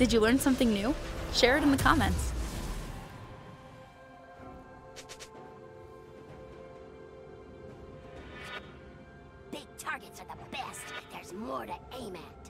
Did you learn something new? Share it in the comments. Big targets are the best. There's more to aim at.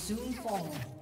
Soon fall.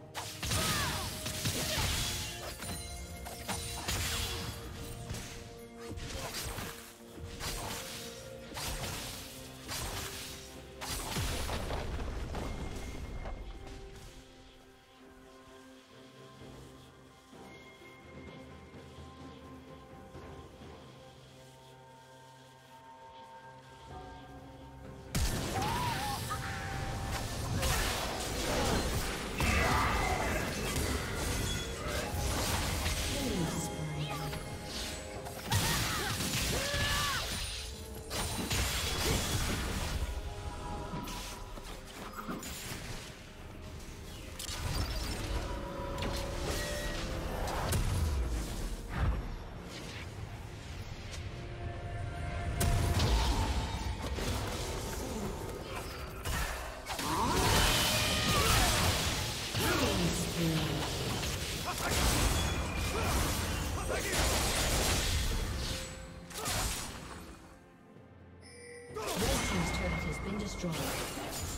Been destroyed.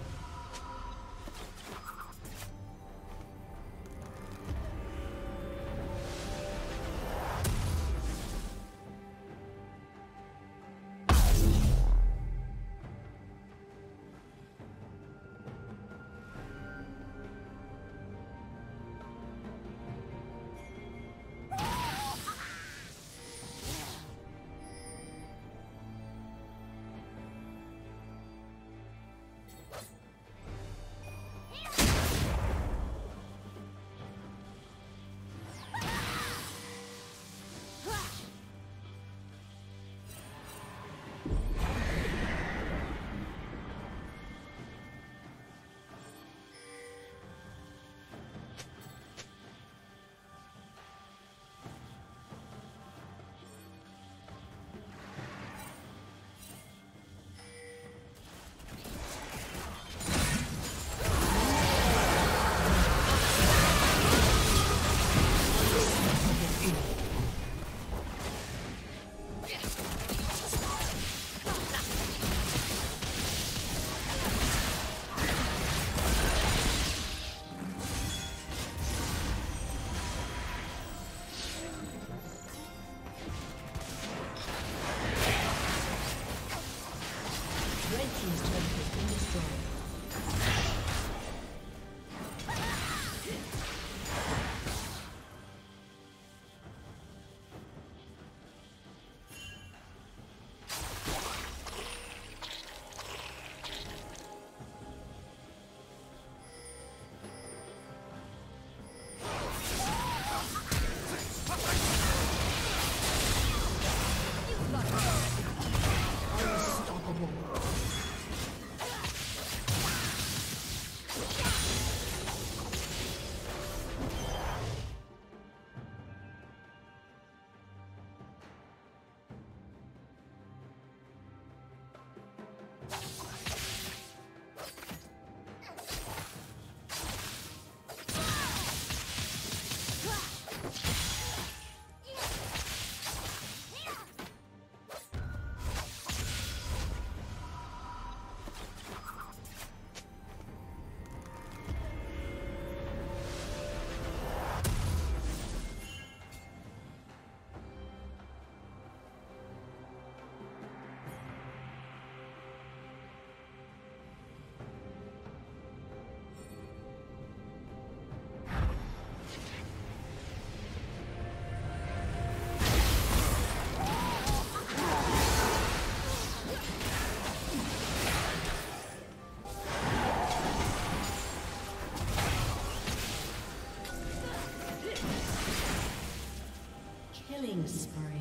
Killing spree.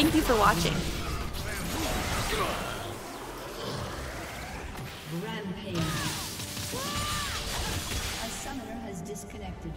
Thank you for watching. Rampage. A summoner has disconnected.